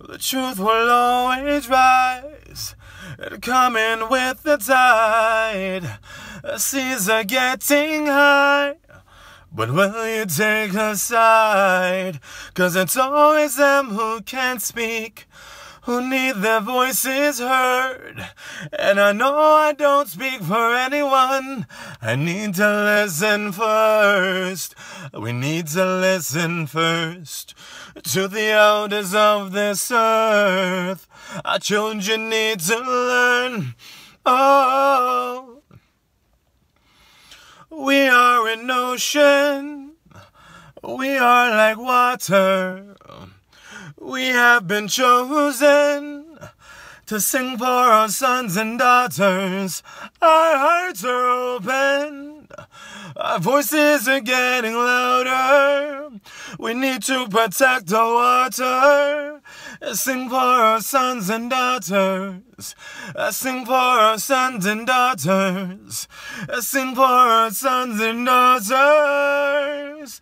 The truth will always rise, and coming with the tide. The seas are getting high. But will you take a side? Cause it's always them who can't speak, who need their voices heard. And I know I don't speak for anyone. I need to listen first. We need to listen first to the elders of this earth. Our children need to learn. Oh. We are an ocean. We are like water. We have been chosen to sing for our sons and daughters. Our hearts are open. Our voices are getting louder. We need to protect the water. Sing for our sons and daughters. Sing for our sons and daughters. Sing for our sons and daughters.